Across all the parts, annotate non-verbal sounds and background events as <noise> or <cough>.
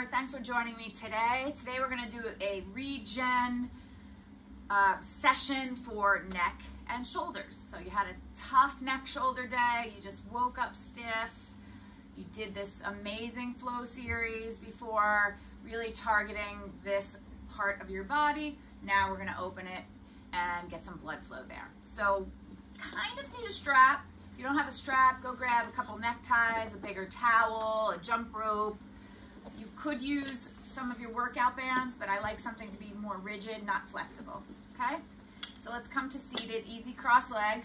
here. Thanks for joining me today. Today we're gonna do a regen uh, session for neck and shoulders. So you had a tough neck shoulder day, you just woke up stiff, you did this amazing flow series before, really targeting this part of your body. Now we're gonna open it and get some blood flow there. So kind of need a strap. If you don't have a strap, go grab a couple neckties, a bigger towel, a jump rope. You could use some of your workout bands, but I like something to be more rigid, not flexible, okay? So let's come to seated, easy cross leg.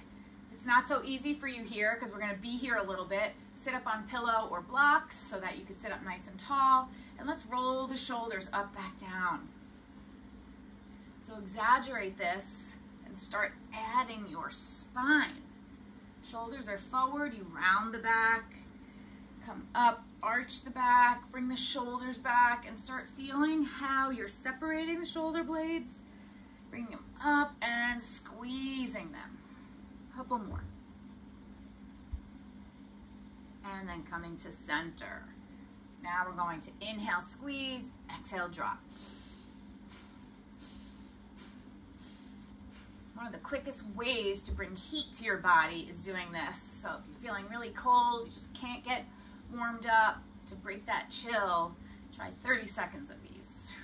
It's not so easy for you here, because we're gonna be here a little bit, sit up on pillow or blocks so that you can sit up nice and tall, and let's roll the shoulders up, back down. So exaggerate this and start adding your spine. Shoulders are forward, you round the back, come up, arch the back, bring the shoulders back and start feeling how you're separating the shoulder blades, bringing them up and squeezing them. A couple more. And then coming to center. Now we're going to inhale, squeeze, exhale, drop. One of the quickest ways to bring heat to your body is doing this. So if you're feeling really cold, you just can't get warmed up, to break that chill, try 30 seconds of these. <sighs>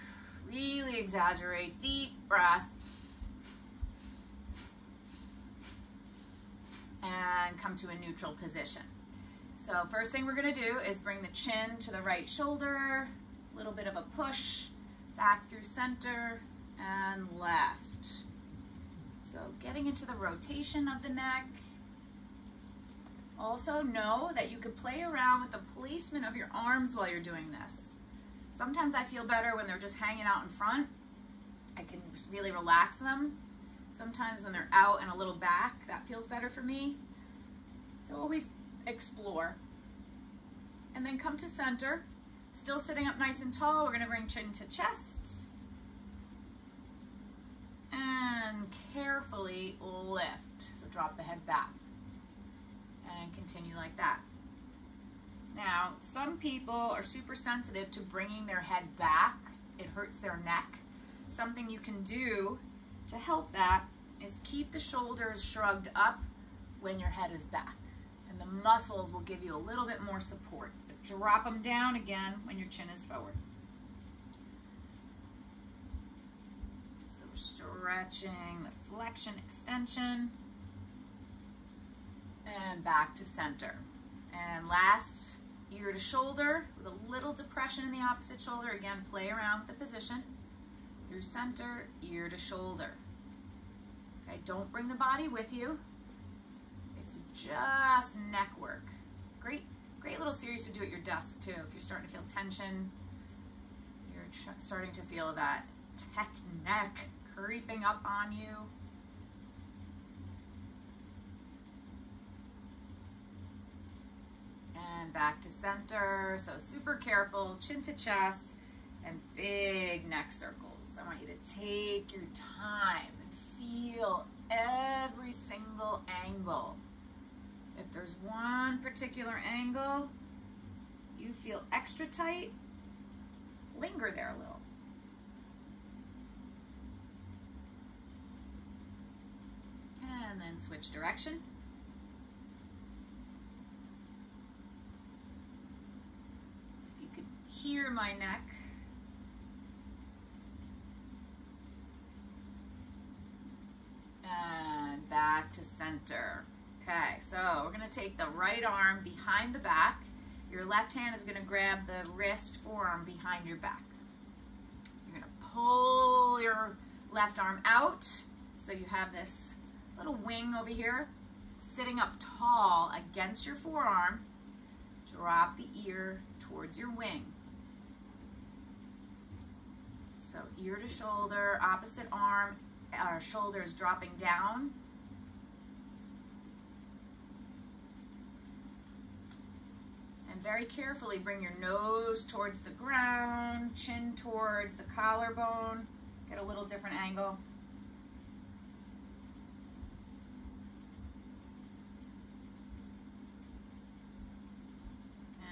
Really exaggerate, deep breath. And come to a neutral position. So first thing we're gonna do is bring the chin to the right shoulder, a little bit of a push, back through center and left. So getting into the rotation of the neck. Also know that you could play around with the placement of your arms while you're doing this. Sometimes I feel better when they're just hanging out in front. I can really relax them. Sometimes when they're out and a little back, that feels better for me. So always explore. And then come to center. Still sitting up nice and tall. We're gonna bring chin to chest and carefully lift. So drop the head back and continue like that. Now, some people are super sensitive to bringing their head back. It hurts their neck. Something you can do to help that is keep the shoulders shrugged up when your head is back. And the muscles will give you a little bit more support. But drop them down again when your chin is forward. So, we're stretching the flexion extension and back to center. And last, ear to shoulder with a little depression in the opposite shoulder. Again, play around with the position. Through center, ear to shoulder. Okay, don't bring the body with you. It's just neck work. Great, great little series to do at your desk too. If you're starting to feel tension, you're starting to feel that tech neck creeping up on you. And back to center. So super careful, chin to chest and big neck circles. I want you to take your time and feel every single angle. If there's one particular angle you feel extra tight, linger there a little. and then switch direction. If you could hear my neck, and back to center. Okay, so we're gonna take the right arm behind the back. Your left hand is gonna grab the wrist forearm behind your back. You're gonna pull your left arm out so you have this little wing over here, sitting up tall against your forearm. Drop the ear towards your wing. So ear to shoulder, opposite arm, our shoulders dropping down. And very carefully bring your nose towards the ground, chin towards the collarbone. Get a little different angle.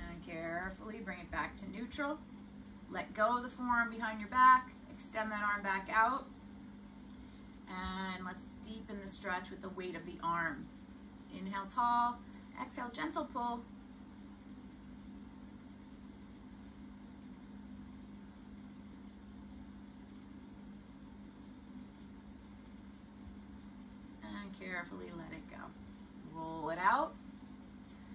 And carefully bring it back to neutral. Let go of the forearm behind your back. Extend that arm back out. And let's deepen the stretch with the weight of the arm. Inhale tall. Exhale gentle pull. And carefully let it go. Roll it out.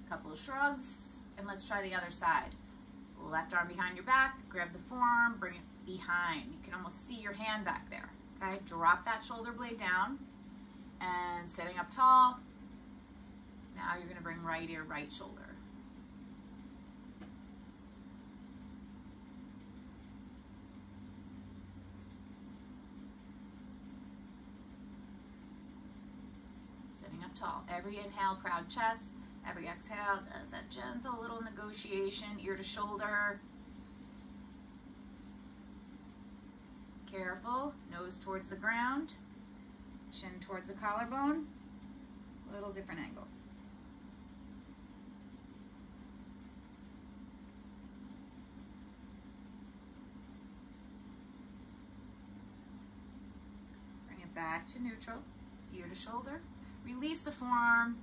A couple of shrugs. And let's try the other side. Left arm behind your back, grab the forearm, bring it behind. You can almost see your hand back there, okay? Drop that shoulder blade down and sitting up tall. Now you're gonna bring right ear, right shoulder. Sitting up tall. Every inhale, proud chest. Every exhale, just that gentle little negotiation, ear to shoulder. Careful, nose towards the ground, chin towards the collarbone, a little different angle. Bring it back to neutral, ear to shoulder. Release the forearm,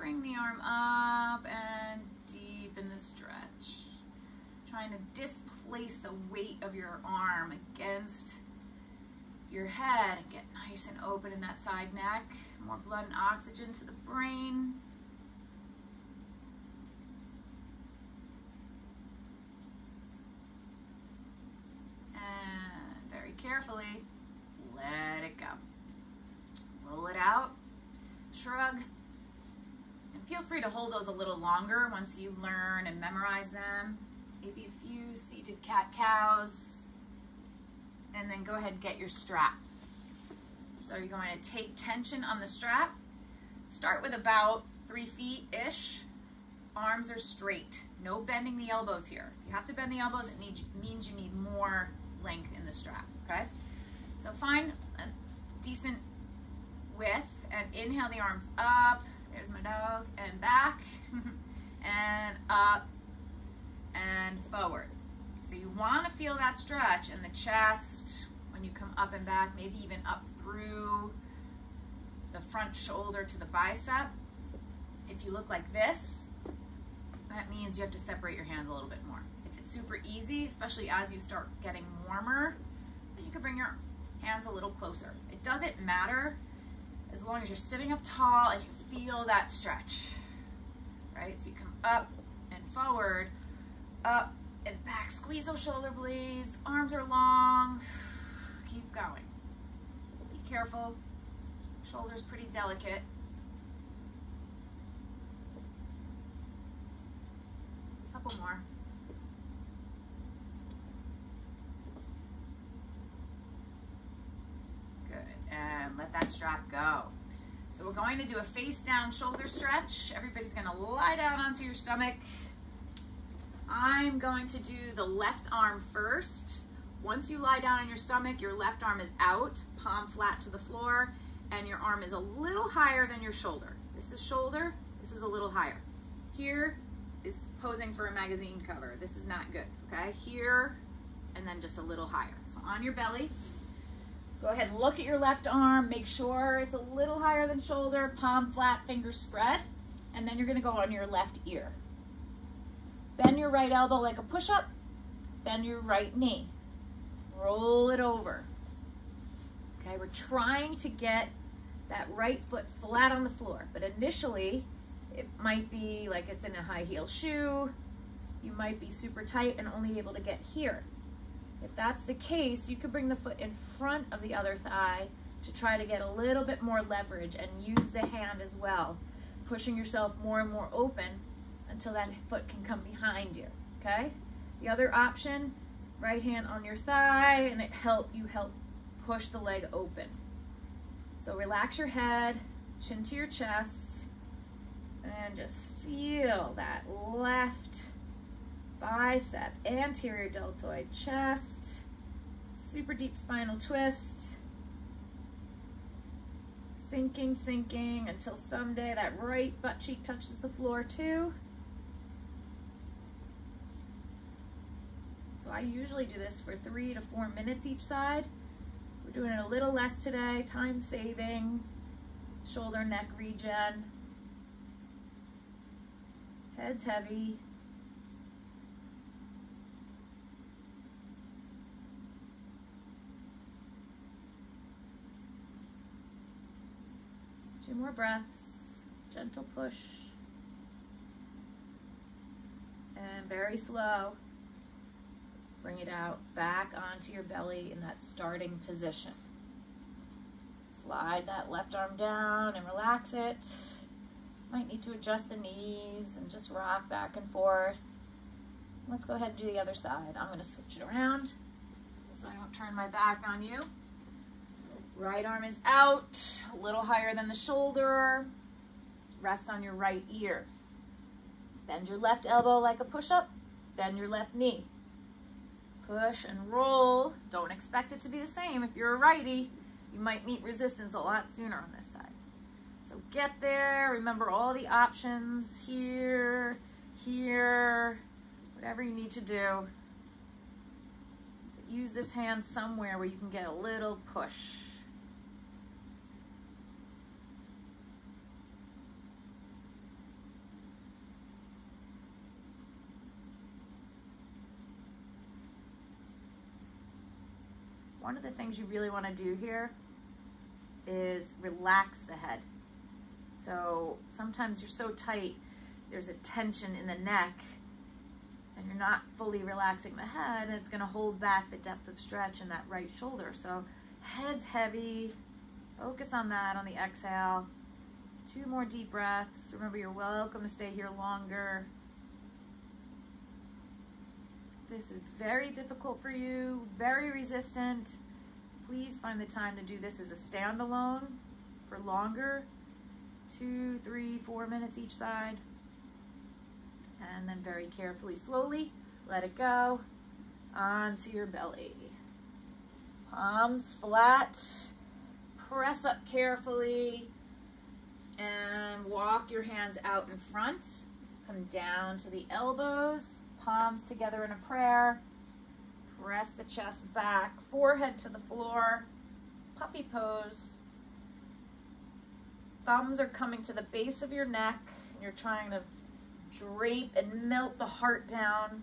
Bring the arm up and deepen the stretch. Trying to displace the weight of your arm against your head and get nice and open in that side neck. More blood and oxygen to the brain. And very carefully, let it go. Roll it out, shrug, feel free to hold those a little longer once you learn and memorize them. Maybe a few seated cat-cows. And then go ahead and get your strap. So you're going to take tension on the strap. Start with about three feet-ish. Arms are straight. No bending the elbows here. If you have to bend the elbows, it need, means you need more length in the strap, okay? So find a decent width and inhale the arms up there's my dog. And back, <laughs> and up, and forward. So you want to feel that stretch in the chest when you come up and back, maybe even up through the front shoulder to the bicep. If you look like this, that means you have to separate your hands a little bit more. If it's super easy, especially as you start getting warmer, then you can bring your hands a little closer. It doesn't matter as long as you're sitting up tall and you feel that stretch, right? So you come up and forward, up and back. Squeeze those shoulder blades, arms are long. <sighs> Keep going. Be careful. Shoulder's pretty delicate. Couple more. and let strap go. So we're going to do a face down shoulder stretch. Everybody's gonna lie down onto your stomach. I'm going to do the left arm first. Once you lie down on your stomach, your left arm is out, palm flat to the floor, and your arm is a little higher than your shoulder. This is shoulder, this is a little higher. Here is posing for a magazine cover. This is not good, okay? Here, and then just a little higher. So on your belly, Go ahead, look at your left arm, make sure it's a little higher than shoulder, palm flat, fingers spread, and then you're gonna go on your left ear. Bend your right elbow like a push-up, bend your right knee. Roll it over. Okay, we're trying to get that right foot flat on the floor, but initially it might be like it's in a high heel shoe, you might be super tight and only able to get here. If that's the case, you could bring the foot in front of the other thigh to try to get a little bit more leverage and use the hand as well, pushing yourself more and more open until that foot can come behind you, okay? The other option, right hand on your thigh and it help you help push the leg open. So relax your head, chin to your chest, and just feel that left bicep, anterior deltoid, chest, super deep spinal twist, sinking, sinking until someday that right butt cheek touches the floor too. So I usually do this for three to four minutes each side. We're doing it a little less today, time saving, shoulder neck regen. Head's heavy. Two more breaths, gentle push. And very slow, bring it out back onto your belly in that starting position. Slide that left arm down and relax it. Might need to adjust the knees and just rock back and forth. Let's go ahead and do the other side. I'm gonna switch it around so I don't turn my back on you. Right arm is out, a little higher than the shoulder. Rest on your right ear. Bend your left elbow like a push-up. Bend your left knee. Push and roll. Don't expect it to be the same. If you're a righty, you might meet resistance a lot sooner on this side. So get there. Remember all the options here, here, whatever you need to do. But use this hand somewhere where you can get a little push. One of the things you really want to do here is relax the head. So sometimes you're so tight, there's a tension in the neck and you're not fully relaxing the head and it's going to hold back the depth of stretch in that right shoulder. So head's heavy, focus on that on the exhale. Two more deep breaths. Remember, you're welcome to stay here longer. This is very difficult for you, very resistant. Please find the time to do this as a standalone for longer, two, three, four minutes each side. And then very carefully, slowly, let it go onto your belly. Palms flat, press up carefully, and walk your hands out in front. Come down to the elbows, palms together in a prayer. Press the chest back, forehead to the floor, puppy pose. Thumbs are coming to the base of your neck. You're trying to drape and melt the heart down.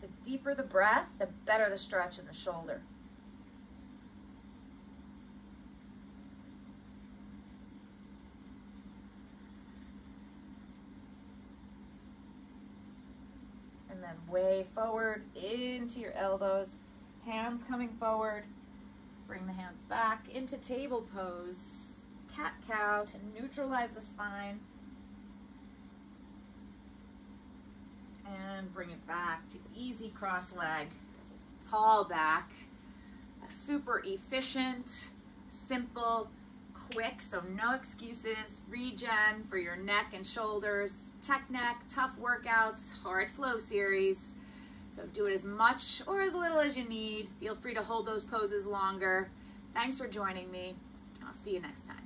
The deeper the breath, the better the stretch in the shoulder. Then way forward into your elbows, hands coming forward. Bring the hands back into table pose, cat-cow to neutralize the spine. And bring it back to easy cross leg, tall back. A super efficient, simple, quick, so no excuses. Regen for your neck and shoulders, tech neck, tough workouts, hard flow series. So do it as much or as little as you need. Feel free to hold those poses longer. Thanks for joining me. I'll see you next time.